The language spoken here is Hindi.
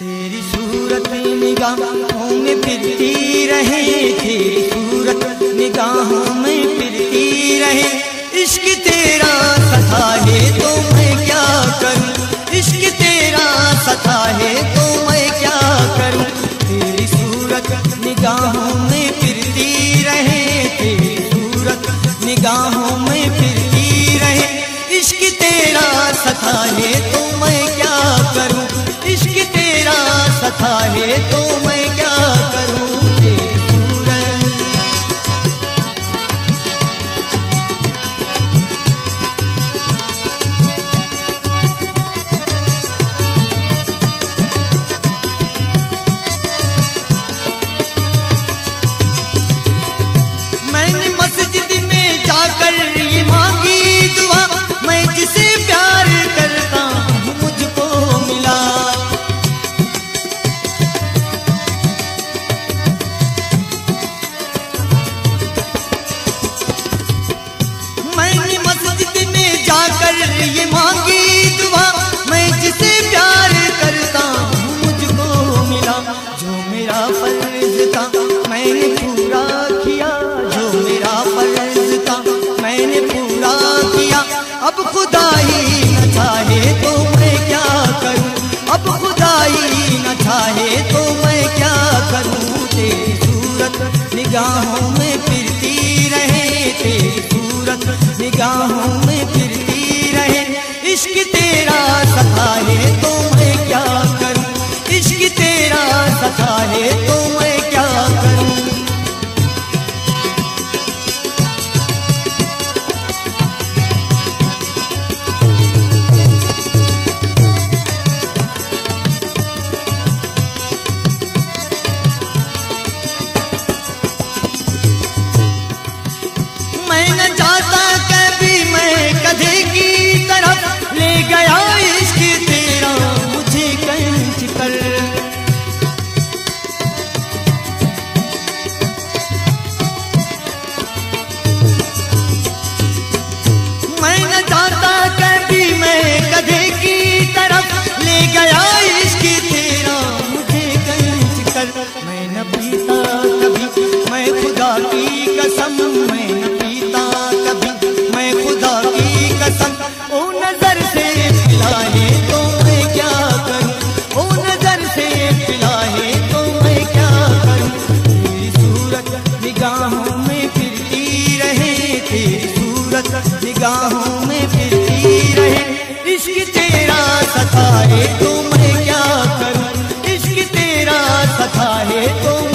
तेरी सूरत निगाहों में फिरती रहे, तेरी सूरत निगाहों में फिरती रहे। इश्क तेरा सता है तो मैं क्या करूँ? इश्क तेरा सता है तो मैं क्या करूँ? तेरी सूरत निगाहों में फिरती रहे, तेरी सूरत निगाहों में फिरती रहे। इश्क तेरा सता है तो मेरा फ़र्ज़ था, मैंने पूरा किया। जो मेरा फ़र्ज़ था, मैंने पूरा किया। अब खुदा ही न चाहे तो मैं क्या करूँ? अब खुदा ही न चाहे तो मैं क्या करूँ? तेरी सूरत निगाहों में में फिरती रहे। इश्क तेरा सताए तो मैं क्या करूँ? इश्क तेरा सताए तो